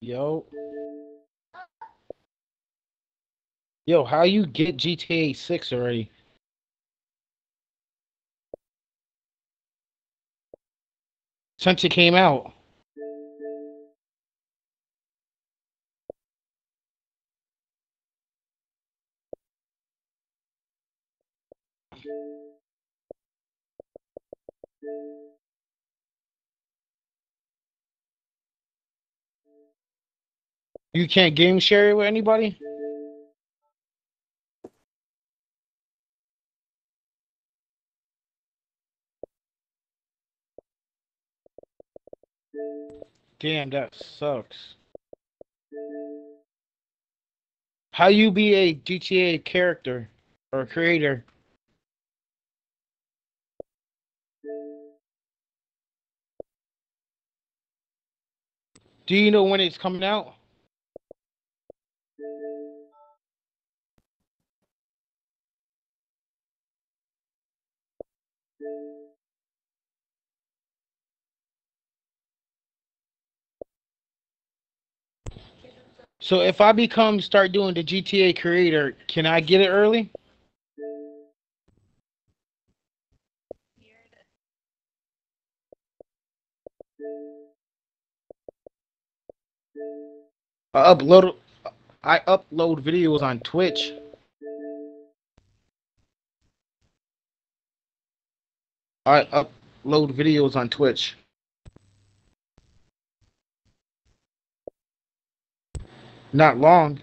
Yo. Yo, how you get GTA 6 already? Since it came out. You can't game share it with anybody? Damn, that sucks. How you be a GTA character or creator? Do you know when it's coming out? So if I become start doing the GTA creator, can I get it early? I upload I upload videos on Twitch. I upload videos on Twitch. Not long.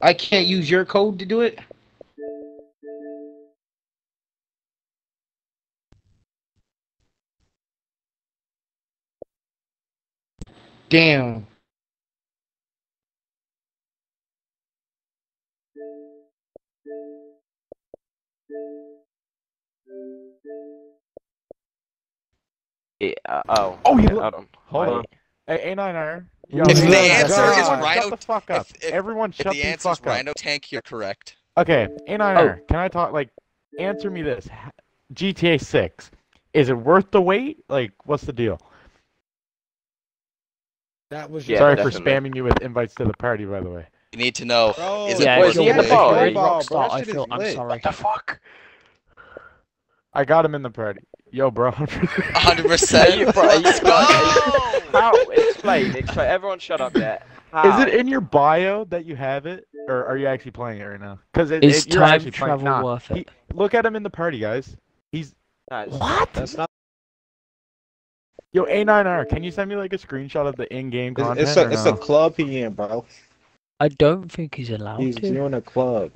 I can't use your code to do it? Damn. Yeah, uh, oh. Oh, you okay, hold on. Hold on. Hey, A9R. If the answer up. is Shut the fuck up. if- if- Everyone If shut the the, answer is fuck up. Rhino Tank, you're correct. Okay, Oh. A9R, can I talk, like, answer me this. GTA 6, is it worth the wait? Like, what's the deal? That was Yeah, Sorry definitely. for spamming you with invites to the party, by the way. You need to know. Bro, is Yeah, it is he in the worth bar? Rockstar, I feel, I'm sorry. the fuck? I got him in the party. Yo, bro. 100%. Are you- bro, are you- Let's. How? Explain, explain. Everyone shut up there. Is it in your bio that you have it, or are you actually playing it right now? Because it, Is it, you're time actually playing. travel Nah, worth it? he- look at him in the party, guys. He's Nice. what? That's not. Yo, A9R, can you send me like a screenshot of the in-game It's, content? it's a it's no? a club he in, bro. I don't think he's allowed He's to. doing a club.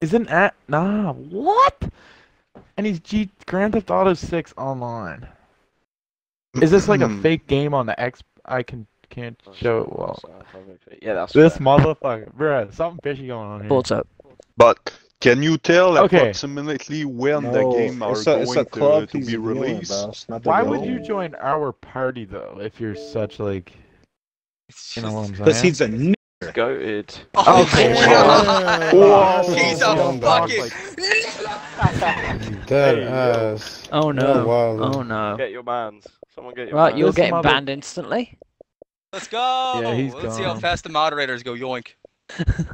Isn't at nah what? And he's G Grand Theft Auto 6 online. Is this like a fake game on the X? I can can't show it well. Yeah, that's This fair. motherfucker, bro. something fishy going on here. What's up? But can you tell Okay. approximately when the game are it's a, it's going a club to, to be released? bro. Not Why would you join our party though if you're such like you know what I'm saying? Because he's a n- Goated. Oh, Okay. God. Whoa. He's a dog, fucking. dead ass. Oh no. wow. Oh no. Get your bans. Someone get your Right, bans. you're This getting mother- banned instantly. Let's go. Yeah, he's Let's see how fast the moderators go. Yoink.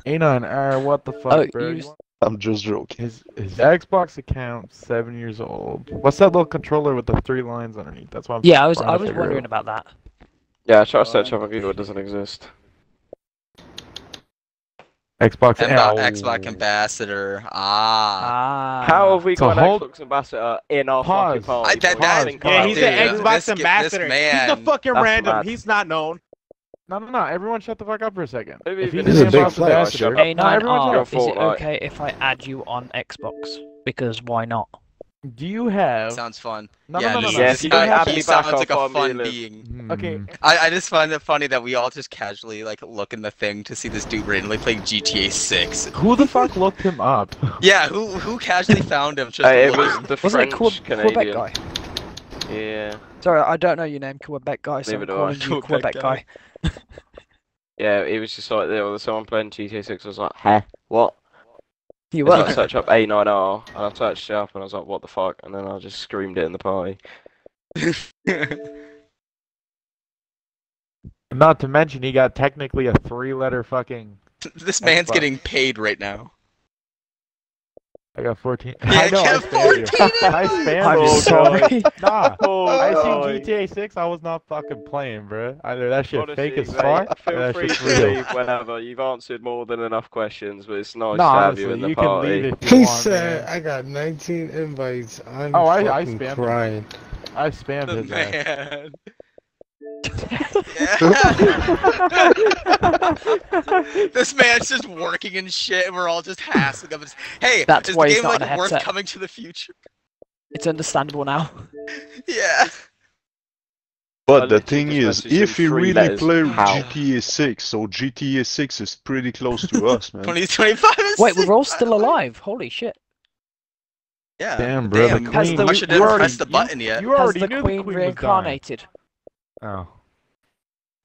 A9R, uh, what the oh, fuck, Oh, bro? you You want- I'm just joking. His his Xbox account, seven years old. What's that little controller with the three lines underneath? That's why I'm Yeah, I was I was wondering out. about that. Yeah, try to search up a video. It doesn't exist. Xbox. Emba- Ow. Xbox ambassador. Ah. Ah. How have we So got an hold- Xbox ambassador in our Pause. fucking party? I- that- that- Yeah, he's an Xbox this- this ambassador. He's man- the fucking random. mad. He's not known. No, no, no. Everyone shut the fuck up for a second. Who If even he's is an a big Xbox player? ambassador, Shut up. no, everyone shut A9R, up. is it okay if I add you on Xbox? Because why not? Do you have? Sounds fun. No, yeah, no, no, he- no. Yeah, no. if you Do have- he sounds like a find me a fun being. Hmm. Okay. I, I just find it funny that we all just casually like look in the thing to see this dude randomly playing GTA 6. Who the fuck looked him up? Yeah, who who casually found him just Uh, it was looking? the Wasn't it French Quebec, Canadian. Quebec guy? Yeah, Sorry, I don't know your name, Quebec guy, so Neither I'm do I. calling you Quebec Quebec guy. guy. yeah. It was just like there was someone playing GTA 6. I was like, huh, what? You So I were. searched up A9R and I searched it up and I was like, what the fuck? And then I just screamed it in the party. Not to mention, he got technically a three-letter fucking. this man's Xbox. getting paid right now. I got 14. Yeah, I know. I get spammed you. 14 I spammed I'm you. Sorry. Nah. Oh, I God. seen GTA 6. I was not fucking playing, bro. Either that shit Honestly, fake as mate, fuck, Feel that free shit's to real. leave whenever. You've answered more than enough questions, but it's nice No, to have honestly, you in the you party. can leave if you He want. said, man. I got 19 invites. I'm Oh, I- I fucking spammed him. crying. I spammed The his ass. Man. this man's just working and shit, and we're all just hassling him. Hey, That's is why the he's game not like on a worth headset. coming to the future? It's understandable now. Yeah. But I the thing is, if you really letters. play How? GTA 6, so GTA 6 is pretty close to us, man. 2025 Wait, we're all still by the way. alive. Holy shit. Yeah. Damn, bro. Damn, the Has queen. the- Russia you didn't press the button yet. You Has already the knew queen the queen was dying. reincarnated? Oh.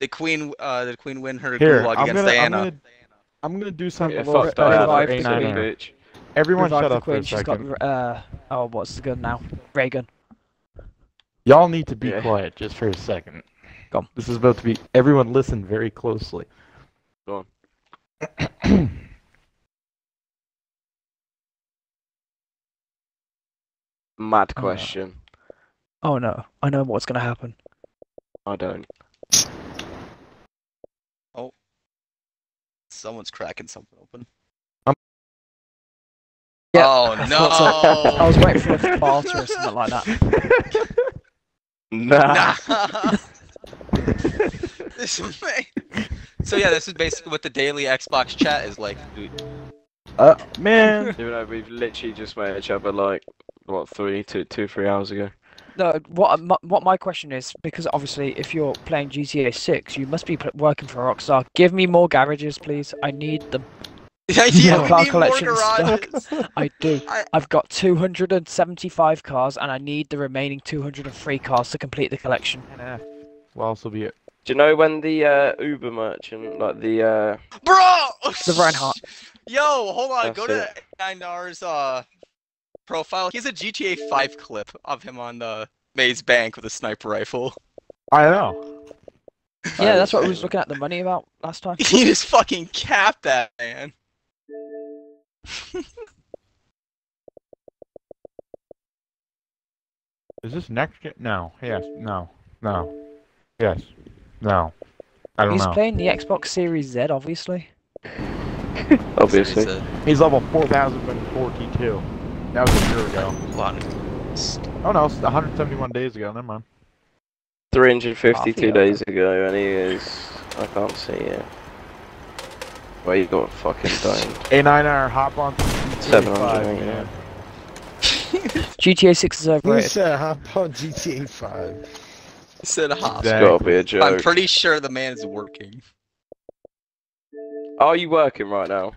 The queen, uh, the queen win her Here, gulag I'm against gonna, I'm Diana. gonna, I'm gonna do something Yeah, a little fuck special that. for Revive the Fucking queen. A9R. bitch. Everyone Revive shut the up for queen. a She's got, second. uh, oh, what's the gun now? Ray gun. Y'all need to be Yeah. quiet just for a second. Go on. This is about to be. Everyone, listen very closely. Go on. Mad Oh, no. question. Oh no, I know what's gonna happen. I don't. Someone's cracking something open. Um, Yeah, oh I no! thought. I was waiting for a barter or something like that. Nah. Nah. this is ma- so yeah, this is basically what the daily Xbox chat is like. dude. uh, man. Even though we've literally just met each other like what three, two, two, three hours ago. No, what my, what my question is because obviously if you're playing GTA 6, you must be working for Rockstar. Give me more garages, please. I need them. Yeah, yeah, More car need more collection stock. garages. I do. I- I've got 275 cars, and I need the remaining 203 cars to complete the collection. NF will also be it. Do you know when the uh, Uber merchant, like the uh, Bro! The Reinhardt. Yo, hold on. That's Go to Nine R's uh profile. he's a GTA 5 clip of him on the Maze Bank with a sniper rifle. I know. Yeah, that's what we was looking at the money about last time. He just fucking capped that man. Is this next gen? No. Yes. No. No. Yes. No. I don't He's know. playing the Xbox Series Z, obviously. obviously. It's a He's level 4,042. That was a year ago. lot. Oh no, it's 171 days ago. Never mind. 352 Half days ago, and he is. I can't see it. Where you got fucking dying. A9R hop on to GTA 700, 5, yeah. man. GTA 6 is He overrated. said, hop on GTA 5. He said hop. It's gotta be a I'm pretty sure the man is working. Are you working right now?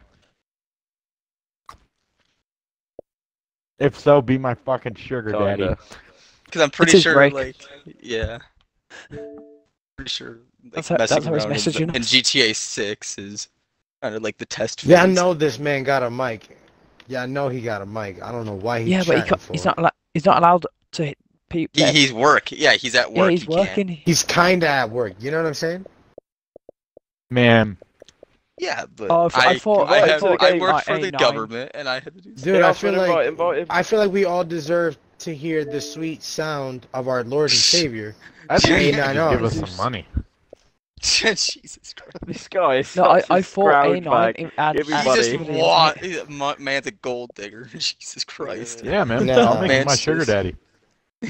If so, be my fucking sugar daddy. Kinda. Because I'm pretty his sure, break. like, yeah. Pretty sure. Like, That's how- messing that's how he's around in messaging the- in. GTA 6 is kind of like the test Yeah, I phase. know this man got a mic. Yeah, I know he got a mic. I don't know why he's Yeah, but he chatting ca- for he's it. not allo- he's not allowed to hit people. He, he's work. Yeah, he's at work. yeah, work. he's he can't. working. He's kinda at work. You know what I'm saying? Man, Yeah, but Oh, I th- I I, thought- I, I had- thought I worked uh, for the A9. government and I had to do Dude, Get I feel and invite- like invite him. I feel like we all deserve to hear the sweet sound of our Lord and Savior. I think you Yeah, should I just know. give us some money. Jesus Christ. This guy is No, I, such I a thought A9 bag. in- and, Give me and He just the want internet- he- my- man's a gold digger. Jesus Christ. Yeah, man. No. I'll make him my sugar daddy.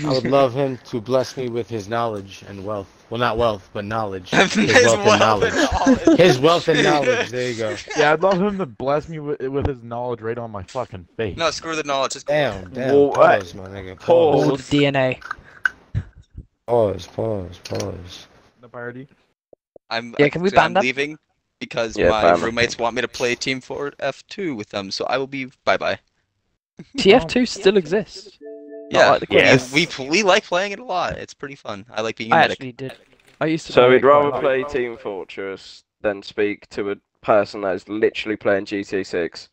I would love him to bless me with his knowledge and wealth. Well, not wealth, but knowledge. His His wealth and wealth knowledge. and knowledge. His wealth and knowledge. There you go. Yeah, I'd love him to bless me with, with his knowledge right on my fucking face. No, screw the knowledge. Just Damn, damn. Whoa, Pause, my nigga. Pause. Pause. DNA. Pause. Pause. Pause. The party. I'm Yeah, can we actually- ban I'm them? leaving because Yeah, my ban them. roommates want me to play Team Fortress F2 with them, so I will be bye bye. TF2 still exists. Not Yeah, like the we- Yes. we, we like playing it a lot. It's pretty fun. I like being a I medic. actually did. I used to. So we'd it quite a rather lot. play Team Fortress than speak to a person that is literally playing GTA 6.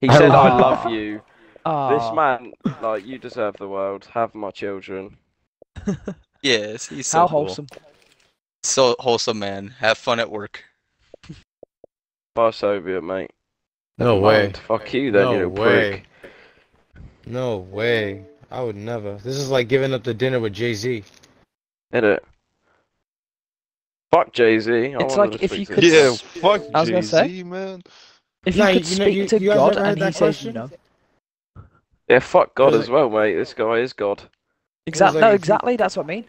He said, "I love- love you." This Ah, man, like, you deserve the world. Have my children. Yes, he's so how cool. wholesome. So wholesome, man. Have fun at work. Bye, Soviet, mate. No Mind. way. Fuck you, then, No you little way. prick. No way. I would never. This is like giving up the dinner with Jay Z. Hit it. Fuck Jay Z. It's like if you could- Yeah, fuck I was gonna say. Jay-Z, man. If you Nah, could you know- speak you- to you God and he that says question? no. Yeah, fuck God as well, mate. This guy is God. Exactly. like No, exactly. That's what I mean.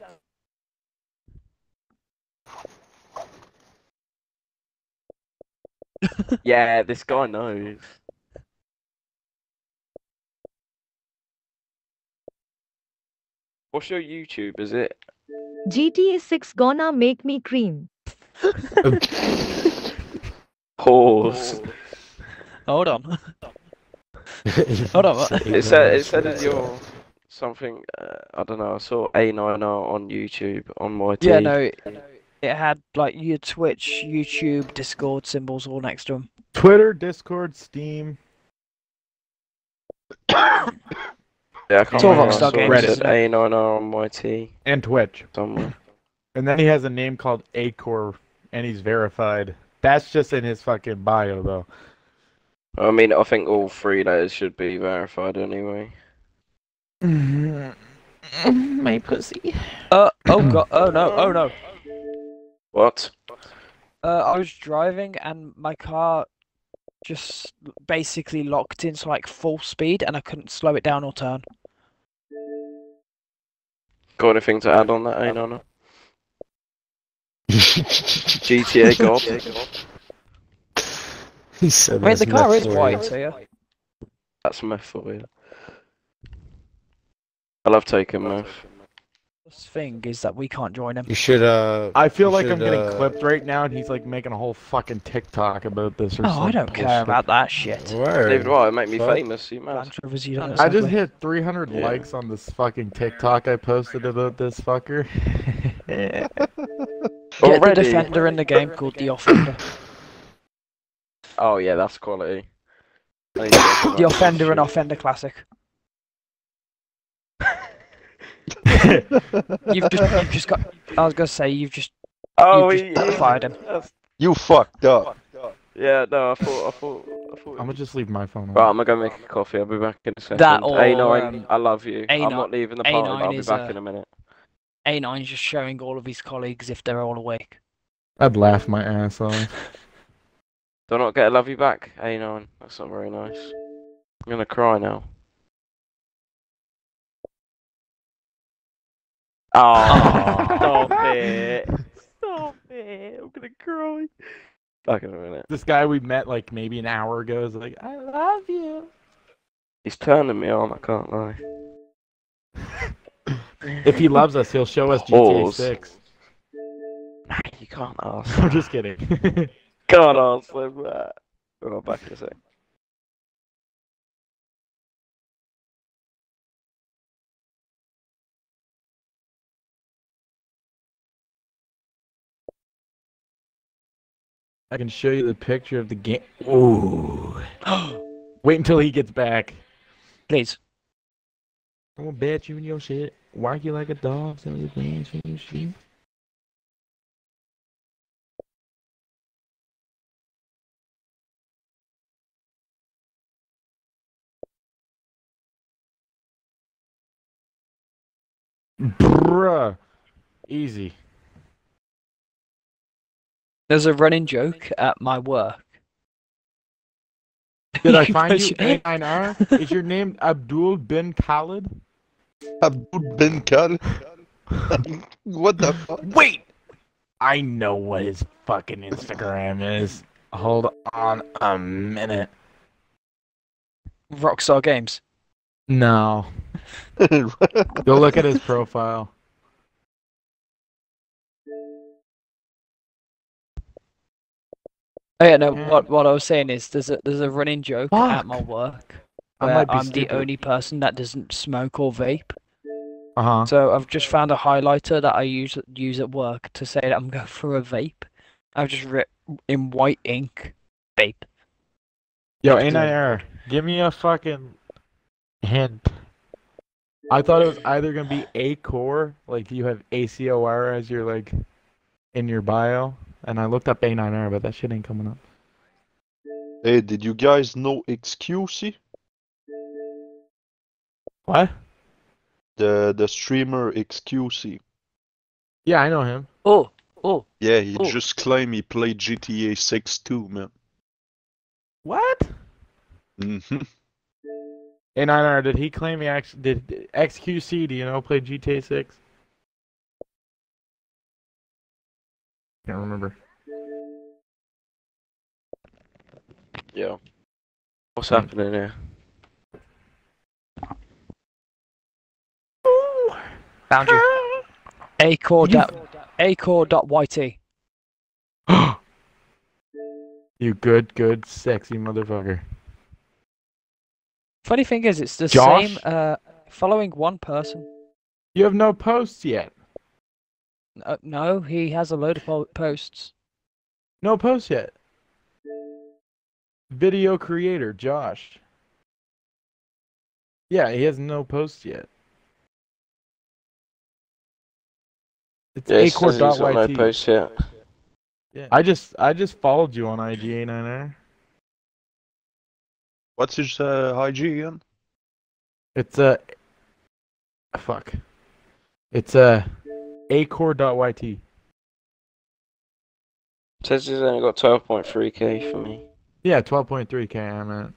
Yeah, this guy knows. What's your YouTube? Is it? GTA 6 gonna make me cream. Pause. Hold on. Hold on. what? It said it said in your something. Uh, I don't know. I saw A9R on YouTube on my Yeah, team. no. It had like your Twitch, YouTube, Discord symbols all next to them. Twitter, Discord, Steam. Yeah, I can't It's all remember. I Rockstar Games, said? A9R on my T and Twitch. somewhere. And then he has a name called Acor, and he's verified. That's just in his fucking bio, though. I mean, I think all three letters should be verified anyway. My pussy. Uh oh god. Oh no. Oh no. What? Uh, I was driving and my car just basically locked into like full speed and I couldn't slow it down or turn. Got anything to add on that, A9R? GTA God. he said I mean, that's the car is meth white, so yeah. That's meth for you. I love taking meth. The thing is that we can't join him. You should uh. I feel You like I'm getting uh, clipped right now, and he's like making a whole fucking TikTok about this or Oh, I don't care bullshit. about that shit. Word. David Wright, make me Fuck. famous, you mad? Land you know I just hit 300 Yeah. likes on this fucking TikTok I posted about this fucker. Get Already? the defender in the game called the offender. Oh yeah, that's quality. I need to look at The offender and offender classic. You've just, you've just got. I was gonna say you've just. Oh, just he- backfired him. You fucked up. Yeah, no, I thought, I thought, I thought. I'm gonna just leave my phone on. Right, I'm gonna go make a coffee. I'll be back in a second. That or, A9, um, I love you. I'm not leaving the party. but I'll be back uh, in a minute. A9's just showing all of his colleagues if they're all awake. I'd laugh my ass off. Do I not get a love you back? A9. That's not very nice. I'm gonna cry now. Oh, stop it. Stop it. I'm gonna cry. Back in a minute. This guy we met like maybe an hour ago is like, I love you. He's turning me on, I can't lie. If he loves us, he'll show us GTA Pause. 6. Nah, you can't ask. I'm just kidding. Can't ask them that. Oh, back in a sec. I can show you the picture of the game. Ooh. Wait until he gets back. Please. I'm gonna bet you in your shit. Walk you like a dog, some of the plans from your shit. Bruh. Easy. There's a running joke at my work. Did I find you A9R? Is your name Abdul bin Khalid? Abdul bin Khalid. what the fuck? Wait! I know what his fucking Instagram is. Hold on a minute. Rockstar Games. No. Go look at his profile. Oh yeah, no. What what I was saying is there's a there's a running joke at my Fuck. work I where might be I'm the only person that doesn't smoke or vape. Uh huh. So I've just found a highlighter that I use use at work to say that I'm going for a vape. I've just written in white ink, vape. Yo, A9R, give me a fucking hint. I thought it was either gonna be A core, like you have ACOR as your like in your bio, and I looked up A9R, but that shit ain't coming up. Hey, did you guys know XQC? What? The the streamer XQC. Yeah, I know him. Oh, oh, Yeah, he Oh. just claimed he played GTA 6 too, man. What? Mm-hmm. A9R, did he claim he actually did XQC? Do you know play GTA 6? Can't remember. Yeah. What's happening here? found you. Acor dot Acor dot YT. you good, good, sexy motherfucker. Funny thing is, it's the Josh? same. Uh, following one person. You have no posts yet. Uh, no, he has a load of po- posts. No posts yet. Video creator, Josh. Yeah, he has no posts yet. It's Yeah, it says no acor.yt. post yet. Yeah. I just I just followed you on IGA9R. What's his uh, IG again? It's a fuck. It's a acor.yt. Says he's only got 12.3k for me. Yeah, 12.3k. I meant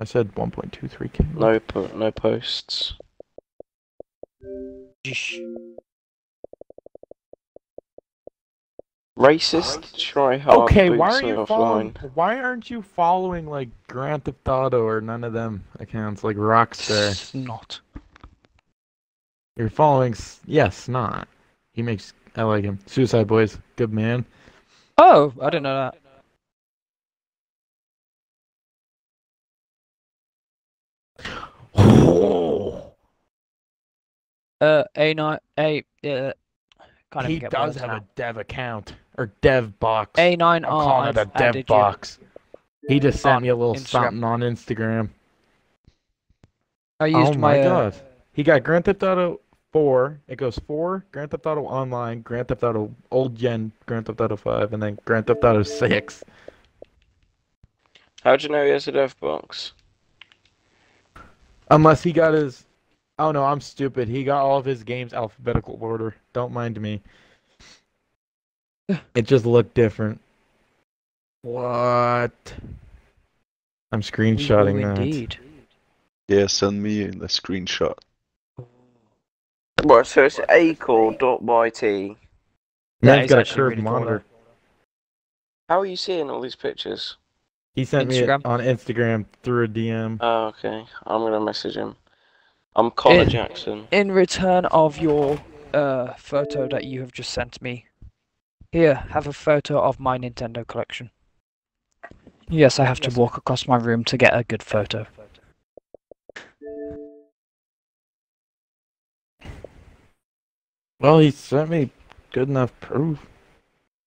I said 1.23k. No, po- no posts. Racist. Try hard. Okay, why are me you offline. following? Why aren't you following like Grand Theft Auto or none of them accounts like Rockstar? Not. You're following. S- Yes, not. He makes. I like him. Suicide Boys, good man. Oh, I didn't know that. Uh, A nine A. Uh, can't he even get does have now. a dev account or dev box. A nine I'm R. calling it a I've dev added you. box. He just sent on me a little Instagram. something on Instagram. I used oh my, uh, god. He got Grand Theft Auto 4. It goes 4, Grand Theft Auto Online, Grand Theft Auto Old Gen, Grand Theft Auto 5, and then Grand Theft Auto 6. How'd you know he has a dev box? Unless he got his. Oh no, I'm stupid. He got all of his games alphabetical order. Don't mind me. It just looked different. What? I'm screenshotting Ooh, that. Indeed. Yeah, send me a screenshot. Right, so it's acor.yt. That Man's is got a curved really cool, monitor. How are you seeing all these pictures? He sent me it on Instagram through a DM. Oh, okay. I'm gonna message him. I'm Connor Eh. Jackson. In return of your uh photo that you have just sent me, here have a photo of my Nintendo collection. Yes, I have to walk across my room to get a good photo. Well, he sent me good enough proof.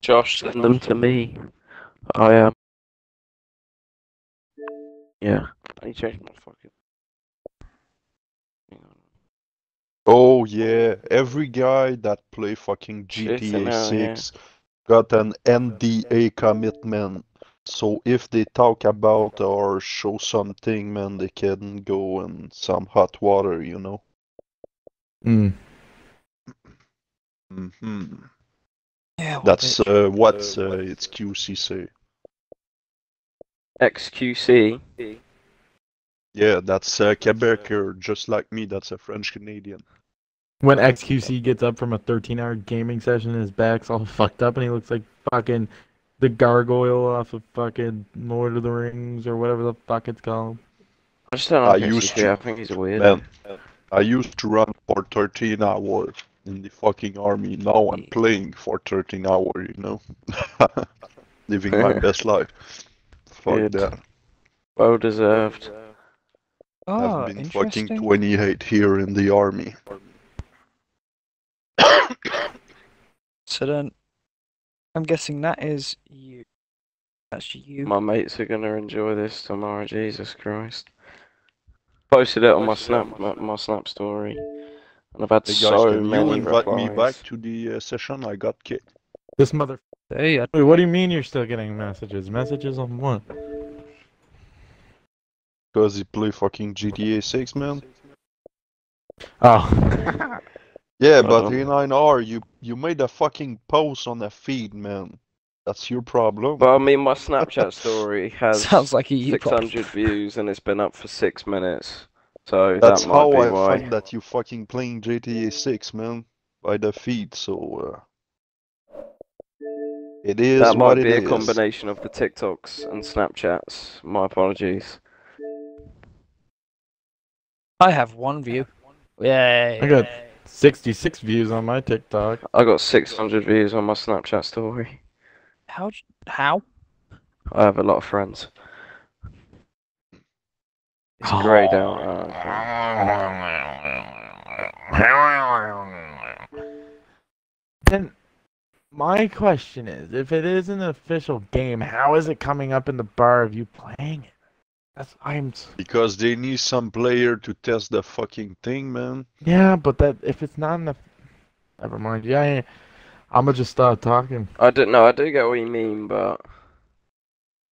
Josh, send them to me. I am. yeah. I need to change my fucking. Oh yeah, every guy that play fucking Shit, GTA now, yeah. 6 got an NDA commitment. So if they talk about or show something, man, they can go in some hot water, you know. Mm. Hmm Yeah, well, That's uh, what uh, it's QC say. XQC. Yeah, that's uh, Quebecer, just like me. That's a French Canadian. When XQC gets up from a 13-hour gaming session, his back's all fucked up, and he looks like fucking the gargoyle off of fucking Lord of the Rings or whatever the fuck it's called. I just don't I used to- I think he's weird. Man, I used to run for 13 hours in the fucking army. Now I'm playing for 13 hours, you know? Living my best life. Fuck Good. that. Well deserved. Oh, I've been fucking 28 here in the army. So then, I'm guessing that is you. That's you. My mates are gonna enjoy this tomorrow. Jesus Christ. Posted it on my snap, my, my snap story, and I've had Hey guys, so can you many invite replies. me back to the uh, session? I got kicked. This mother. Hey, I- Wait, what do you mean you're still getting messages? Messages on what? Because he play fucking GTA 6, man. Oh. Yeah, but Um, A9R, you, you made a fucking post on the feed, man. That's your problem. But I mean, my Snapchat story has Sounds like a problem. 600 views and it's been up for six minutes. So That's that might how be I why. find that you fucking playing GTA 6, man. By the feed, so uh, it is That what might be it a is. combination of the TikToks and Snapchats. My apologies. I have one view. Yay. I got 66 views on my TikTok. I got 600 views on my Snapchat story. How? How? I have a lot of friends. It's greyed out. uh. Then my question is, if it is an official game, how is it coming up in the bar of you playing it? That's I'm Because they need some player to test the fucking thing, man. yeah, but that if it's not in the never mind. Yeah, I'm gonna just start talking. I don't know. I do get what you mean, but I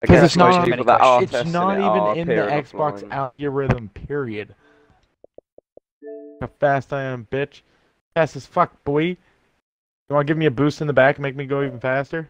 Because it's not, people that are it's not even in the Xbox algorithm. Period. How fast I am, bitch. Fast as fuck, boy. You want to give me a boost in the back and make me go even faster?